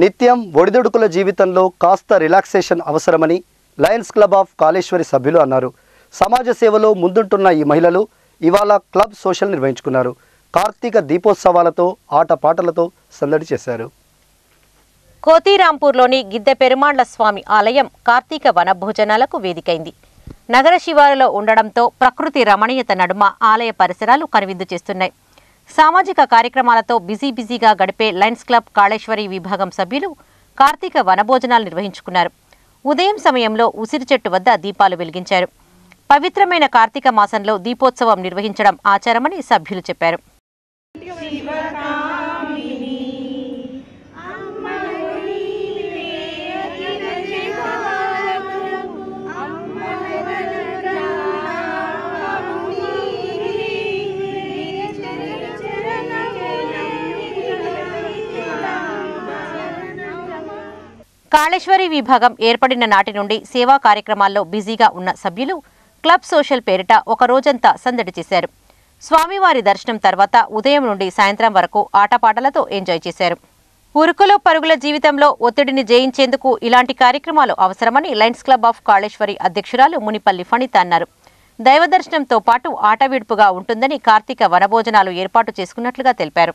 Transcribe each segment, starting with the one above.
నిత్యం ఒడిదుడుకుల జీవితంలో కాస్త రిలాక్సేషన్ అవసరమని లయన్స్ క్లబ్ ఆఫ్ కాళేశ్వరి సభ్యులు అన్నారు. సమాజ సేవలో ముందుంటున్న ఈ మహిళలు ఇవాళ క్లబ్ సోషల్ నిర్వహించుకున్నారు. కార్తీక దీపోత్సవాలతో ఆటపాటలతో సందడి చేశారు. కోతిరాంపూర్లోని గిద్దె పెరుమాండ్ల స్వామి ఆలయం కార్తీక వనభోజనాలకు వేదికైంది. నగర శివారులో ఉండడంతో ప్రకృతి రమణీయత నడుమ ఆలయ పరిసరాలు కనువిందు చేస్తున్నాయి. సామాజిక కార్యక్రమాలతో బిజీ బిజీగా గడిపే లయన్స్ క్లబ్ కాళేశ్వరి విభాగం సభ్యులు కార్తీక వనభోజనాలు నిర్వహించుకున్నారు. ఉదయం సమయంలో ఉసిరి చెట్టు వద్ద దీపాలు వెలిగించారు. పవిత్రమైన కార్తీక మాసంలో దీపోత్సవం నిర్వహించడం ఆచారమని సభ్యులు చెప్పారు. కాళేశ్వరి విభాగం ఏర్పడిన నాటి నుండి సేవా కార్యక్రమాల్లో బిజీగా ఉన్న సభ్యులు క్లబ్ సోషల్ పేరిట ఒక రోజంతా సందడి చేశారు. స్వామివారి దర్శనం తర్వాత ఉదయం నుండి సాయంత్రం వరకు ఆటపాటలతో ఎంజాయ్ చేశారు. ఉరుకులో పరుగుల జీవితంలో ఒత్తిడిని జయించేందుకు ఇలాంటి కార్యక్రమాలు అవసరమని లయన్స్ క్లబ్ ఆఫ్ కాళేశ్వరి అధ్యక్షురాలు మునిపల్లి ఫణిత అన్నారు. దైవ దర్శనంతో పాటు ఆటవిడుపుగా ఉంటుందని కార్తీక వనభోజనాలు ఏర్పాటు చేసుకున్నట్లుగా తెలిపారు.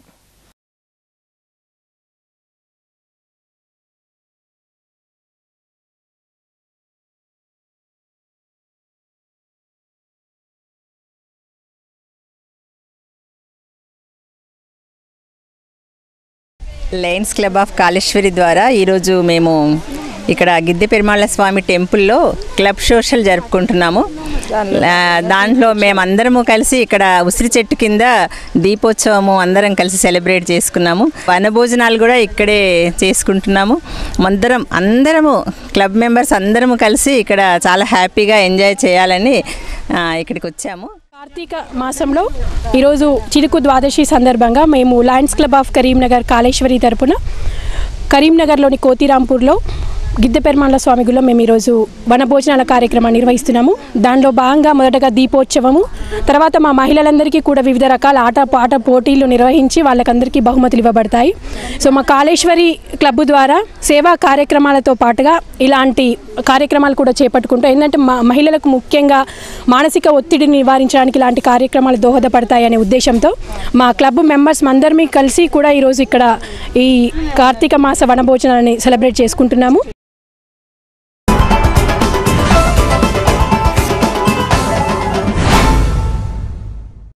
లయన్స్ క్లబ్ ఆఫ్ కాళేశ్వరి ద్వారా ఈరోజు మేము ఇక్కడ గిద్దె పెరుమాళ్ళ స్వామి టెంపుల్లో క్లబ్ సోషల్ జరుపుకుంటున్నాము. దాంట్లో మేమందరము కలిసి ఇక్కడ ఉసిరి చెట్టు కింద దీపోత్సవము అందరం కలిసి సెలబ్రేట్ చేసుకున్నాము. వనభోజనాలు కూడా ఇక్కడే చేసుకుంటున్నాము. అందరం అందరము క్లబ్ మెంబర్స్ అందరము కలిసి ఇక్కడ చాలా హ్యాపీగా ఎంజాయ్ చేయాలని ఇక్కడికి వచ్చాము. కార్తీక మాసంలో ఈరోజు చిరుకు ద్వాదశి సందర్భంగా మేము lions club of Karimnagar Kaleshwari తరపున కరీంనగర్లోని కోతిరాంపూర్లో గిద్దె పెరుమాళ్ళ స్వామి గుడిలో మేము ఈరోజు వనభోజనాల కార్యక్రమాన్ని నిర్వహిస్తున్నాము. దానిలో భాగంగా మొదటగా దీపోత్సవము తర్వాత మా మహిళలందరికీ కూడా వివిధ రకాల ఆట పాట పోటీలు నిర్వహించి వాళ్ళకందరికీ బహుమతులు ఇవ్వబడతాయి. సో మా కాళేశ్వరి క్లబ్ ద్వారా సేవా కార్యక్రమాలతో పాటుగా ఇలాంటి కార్యక్రమాలు కూడా చేపట్టుకుంటాం. ఏంటంటే మా మహిళలకు ముఖ్యంగా మానసిక ఒత్తిడిని నివారించడానికి ఇలాంటి కార్యక్రమాలు దోహదపడతాయి అనే ఉద్దేశంతో మా క్లబ్ మెంబర్స్ అందరినీ కలిసి కూడా ఈరోజు ఇక్కడ ఈ కార్తీక మాస వనభోజనాన్ని సెలబ్రేట్ చేసుకుంటున్నాము.